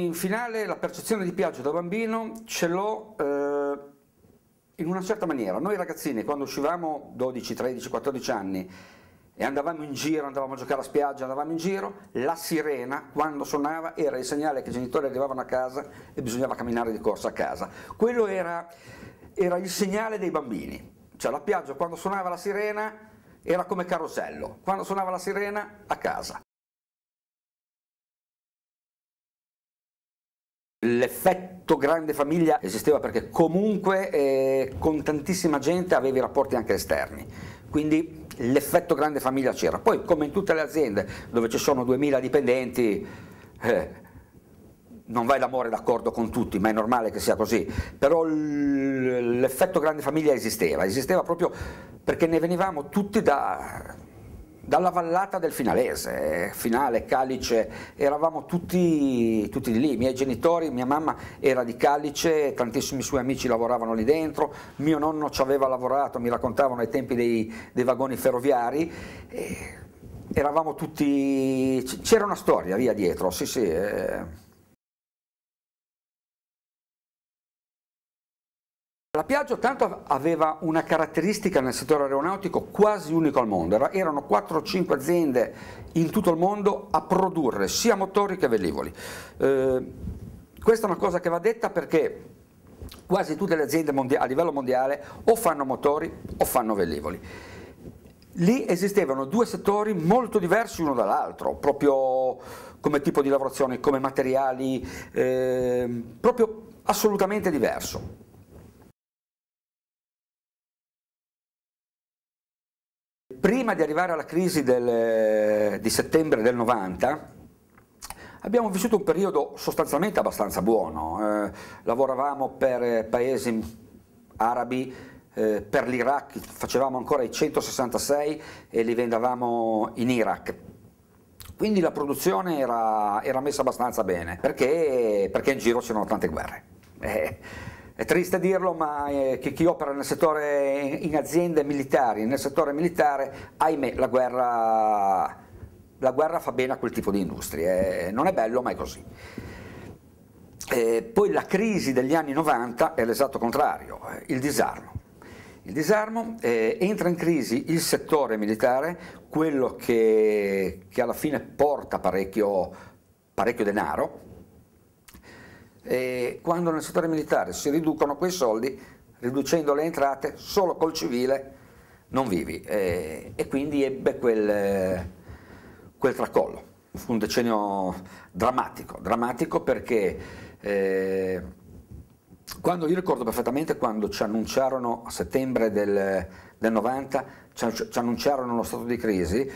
In finale la percezione di Piaggio da bambino ce l'ho eh, in una certa maniera. Noi ragazzini quando uscivamo 12, 13, 14 anni e andavamo in giro, andavamo a giocare a spiaggia, andavamo in giro, la sirena quando suonava era il segnale che i genitori arrivavano a casa e bisognava camminare di corsa a casa. Quello era, era il segnale dei bambini. Cioè la spiaggia quando suonava la sirena era come carosello, quando suonava la sirena a casa. L'effetto grande famiglia esisteva perché comunque eh, con tantissima gente avevi rapporti anche esterni, quindi l'effetto grande famiglia c'era. Poi come in tutte le aziende dove ci sono 2000 dipendenti, eh, non vai d'amore d'accordo con tutti, ma è normale che sia così, però l'effetto grande famiglia esisteva, esisteva proprio perché ne venivamo tutti da dalla vallata del finalese, finale, Calice, eravamo tutti, tutti di lì, i miei genitori, mia mamma era di Calice, tantissimi suoi amici lavoravano lì dentro, mio nonno ci aveva lavorato, mi raccontavano ai tempi dei, dei vagoni ferroviari, eravamo tutti, c'era una storia via dietro, sì sì. Eh. La Piaggio tanto aveva una caratteristica nel settore aeronautico quasi unico al mondo, Era, erano 4 o 5 aziende in tutto il mondo a produrre sia motori che velivoli. Eh, questa è una cosa che va detta perché quasi tutte le aziende a livello mondiale o fanno motori o fanno velivoli. Lì esistevano due settori molto diversi uno dall'altro, proprio come tipo di lavorazione, come materiali, eh, proprio assolutamente diverso. Prima di arrivare alla crisi del, di settembre del 90, abbiamo vissuto un periodo sostanzialmente abbastanza buono, eh, lavoravamo per paesi arabi, eh, per l'Iraq facevamo ancora i 166 e li vendavamo in Iraq, quindi la produzione era, era messa abbastanza bene, perché, perché in giro c'erano tante guerre. Eh, è triste dirlo, ma eh, chi, chi, opera nel settore, in aziende militari, nel settore militare, ahimè, la guerra, la guerra fa bene a quel tipo di industrie. Eh, non è bello, ma è così. Eh, poi la crisi degli anni 90 è l'esatto contrario, eh, il disarmo. Il disarmo entra in crisi il settore militare, quello che, che alla fine porta parecchio, parecchio denaro, e quando nel settore militare si riducono quei soldi, riducendo le entrate, solo col civile non vivi e, e quindi ebbe quel, quel, tracollo. Fu un decennio drammatico, drammatico perché eh, quando, io ricordo perfettamente quando ci annunciarono a settembre del, del 90, ci, ci annunciarono lo stato di crisi,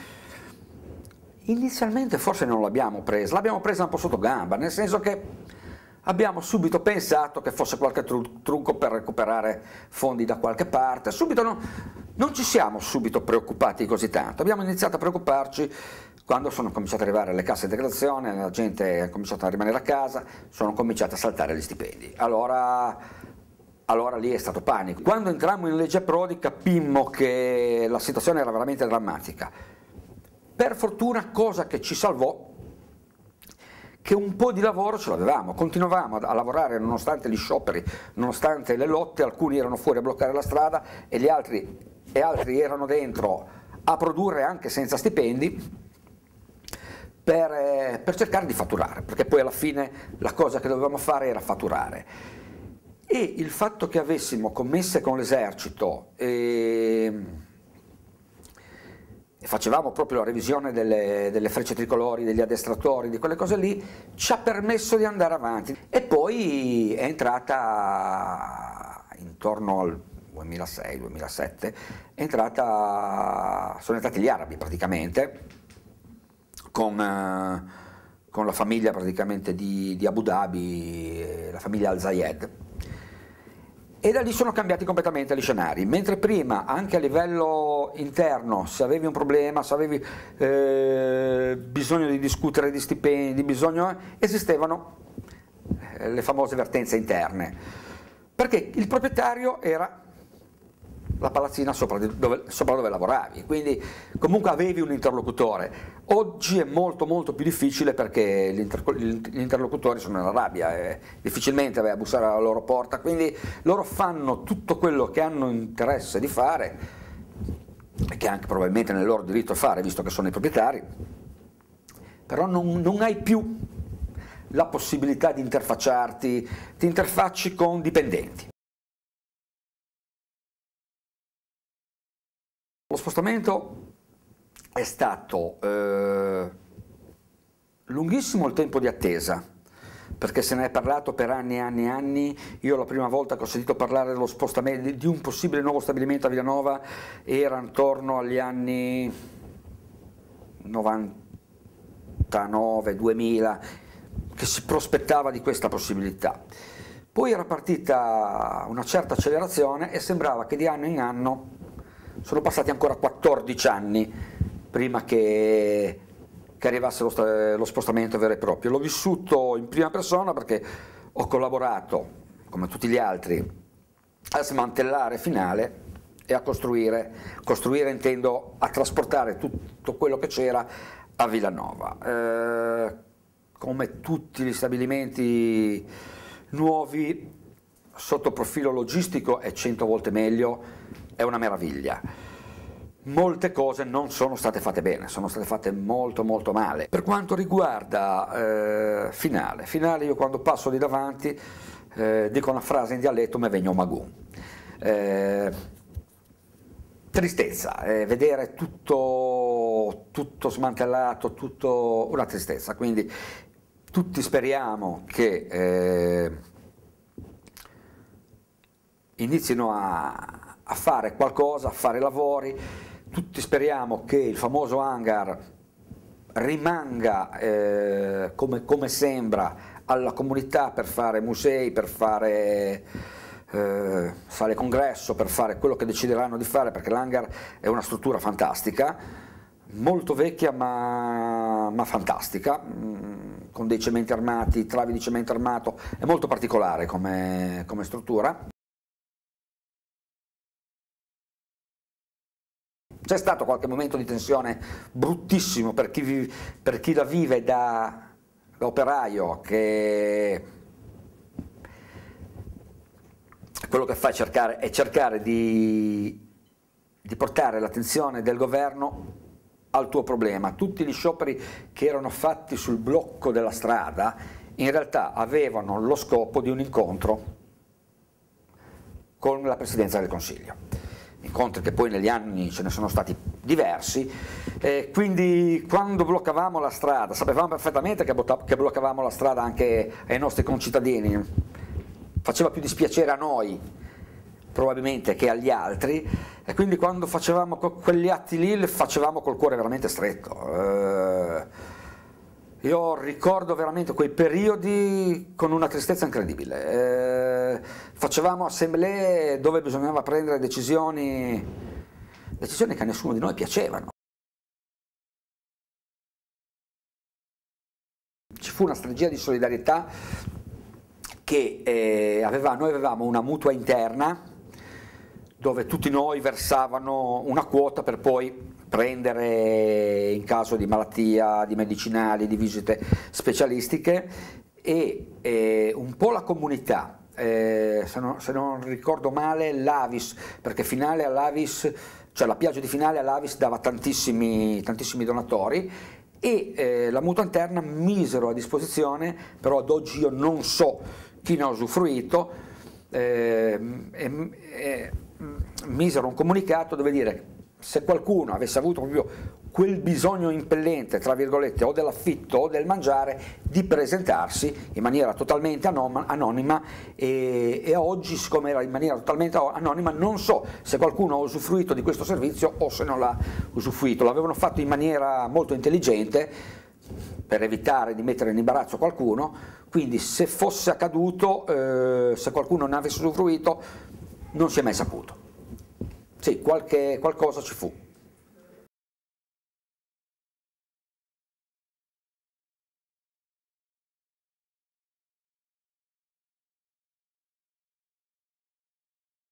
inizialmente forse non l'abbiamo presa, l'abbiamo presa un po' sotto gamba, nel senso che abbiamo subito pensato che fosse qualche trucco per recuperare fondi da qualche parte, subito no, non ci siamo subito preoccupati così tanto, abbiamo iniziato a preoccuparci quando sono cominciate ad arrivare le casse integrazione, la gente è cominciata a rimanere a casa, sono cominciati a saltare gli stipendi. Allora, allora lì è stato panico. Quando entrammo in legge Prodi capimmo che la situazione era veramente drammatica. Per fortuna, cosa che ci salvò, che un po' di lavoro ce l'avevamo, continuavamo a, lavorare nonostante gli scioperi, nonostante le lotte, alcuni erano fuori a bloccare la strada e, gli altri, e altri erano dentro a produrre anche senza stipendi per, eh, per, cercare di fatturare, perché poi alla fine la cosa che dovevamo fare era fatturare. E il fatto che avessimo commesse con l'esercito eh, facevamo proprio la revisione delle, delle, frecce tricolori, degli addestratori, di quelle cose lì, ci ha permesso di andare avanti. E poi è entrata intorno al 2006-2007, sono entrati gli arabi praticamente, con, eh, con la famiglia praticamente di, di Abu Dhabi, eh, la famiglia Al-Zayed e da lì sono cambiati completamente gli scenari, mentre prima anche a livello interno se avevi un problema, se avevi eh, bisogno di discutere di stipendi, bisogno, esistevano eh, le famose vertenze interne, perché il proprietario era la palazzina sopra dove, sopra dove, lavoravi, quindi comunque avevi un interlocutore. Oggi è molto molto più difficile perché gli interlocutori sono in Arabia e difficilmente vai a bussare alla loro porta, quindi loro fanno tutto quello che hanno interesse di fare e che anche probabilmente nel loro diritto fare, visto che sono i proprietari, però non, non hai più la possibilità di interfacciarti, ti interfacci con dipendenti. Lo spostamento è stato eh, lunghissimo il tempo di attesa, perché se ne è parlato per anni e anni e anni, io la prima volta che ho sentito parlare dello spostamento, di un possibile nuovo stabilimento a Villanova era intorno agli anni 99, 2000, che si prospettava di questa possibilità. Poi era partita una certa accelerazione e sembrava che di anno in anno sono passati ancora 14 anni prima che, che arrivasse lo, lo spostamento vero e proprio. L'ho vissuto in prima persona perché ho collaborato, come tutti gli altri, a smantellare finale e a costruire, costruire intendo a trasportare tutto quello che c'era a Villanova. Eh, come tutti gli stabilimenti nuovi, sotto profilo logistico è 100 volte meglio è una meraviglia. Molte cose non sono state fatte bene, sono state fatte molto molto male. Per quanto riguarda eh, finale, finale io quando passo di davanti eh, dico una frase in dialetto me vegno magù. Eh, tristezza, eh, vedere tutto, tutto smantellato, tutto, una tristezza, quindi tutti speriamo che eh, inizino a, a fare qualcosa, a fare lavori, tutti speriamo che il famoso hangar rimanga eh, come, come, sembra alla comunità per fare musei, per fare eh, sale congresso, per fare quello che decideranno di fare perché l'hangar è una struttura fantastica, molto vecchia ma, ma fantastica, mm, con dei cementi armati, travi di cemento armato, è molto particolare come, come struttura. C'è stato qualche momento di tensione bruttissimo per chi, per chi la vive da, da operaio, che quello che fa è cercare, è cercare di, di portare l'attenzione del governo al tuo problema. Tutti gli scioperi che erano fatti sul blocco della strada in realtà avevano lo scopo di un incontro con la Presidenza del Consiglio incontri che poi negli anni ce ne sono stati diversi, eh, quindi quando bloccavamo la strada, sapevamo perfettamente che, che bloccavamo la strada anche ai nostri concittadini, faceva più dispiacere a noi probabilmente che agli altri. E quindi quando facevamo quegli atti lì li facevamo col cuore veramente stretto. Eh, io ricordo veramente quei periodi con una tristezza incredibile. Eh, facevamo assemblee dove bisognava prendere decisioni, decisioni che a nessuno di noi piacevano. Ci fu una strategia di solidarietà che eh, aveva, noi avevamo una mutua interna dove tutti noi versavano una quota per poi prendere in caso di malattia, di medicinali, di visite specialistiche e eh, un po' la comunità, eh, se, non, se, non, ricordo male l'Avis, perché finale all'Avis, cioè la piaggia di finale all'Avis dava tantissimi, tantissimi donatori e eh, la mutua interna misero a disposizione, però ad oggi io non so chi ne ha usufruito, eh, misero un comunicato dove dire se qualcuno avesse avuto proprio quel bisogno impellente, tra virgolette, o dell'affitto o del mangiare, di presentarsi in maniera totalmente anonima e, e oggi, siccome era in maniera totalmente anonima, non so se qualcuno ha usufruito di questo servizio o se non l'ha usufruito. L'avevano fatto in maniera molto intelligente per evitare di mettere in imbarazzo qualcuno, quindi se fosse accaduto, eh, se qualcuno non avesse usufruito, non si è mai saputo. Sì, qualche, qualcosa ci fu.